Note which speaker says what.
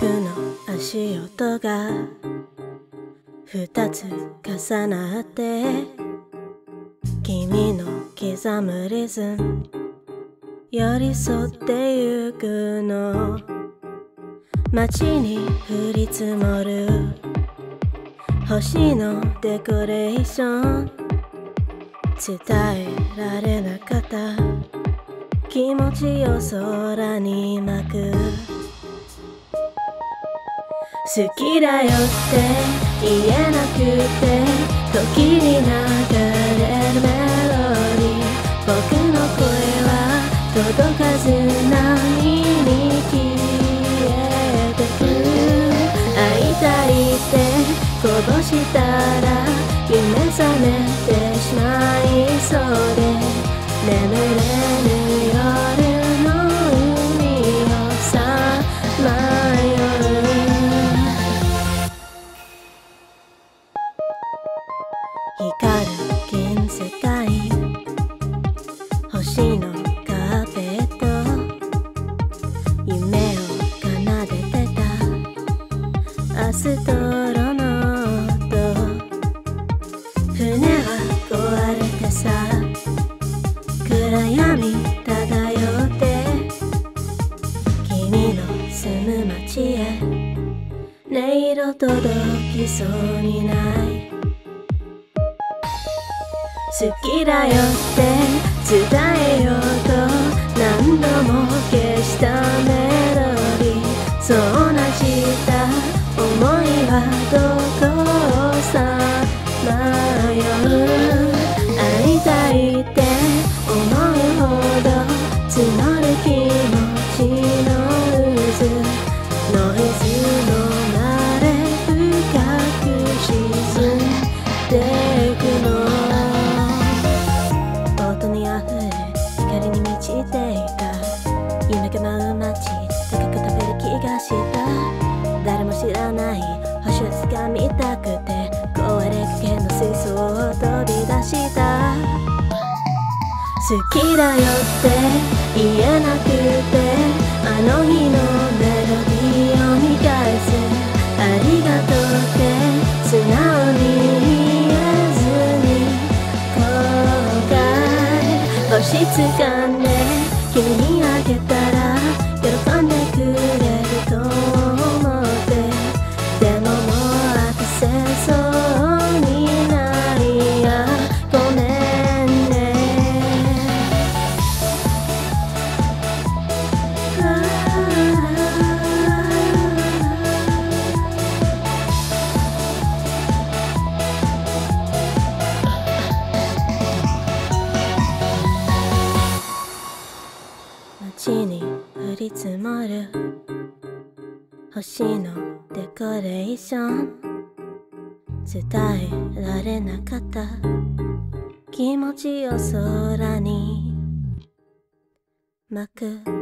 Speaker 1: 僕の足音が二つ重なって君の刻むリズム寄り添ってゆくの。街に降り積もる星のデコレーション。伝えられなかった。気持ちを空に巻く。好きだよって言えなくて時に流れるメロディー僕の声は届かず波に消えてく会いたいってこぼしたら夢覚めてしまいそうで眠れ光る銀世界。星のカーペット夢を奏でてた。アストロノート船は壊れてさ。暗闇漂って。君の住む街へ。音色届きそうにない。好きだよって伝えようと何度も消したメロディー。そうなした思いはどう飛び出した。好きだよって言えなくてあの日のメロディーを見返す。ありがとうって素直に言えずに後悔。星掴んで君にあげたら喜んでくれると街に降り積もる。星のデコレーション。伝えられなかった。気持ちを空に巻く。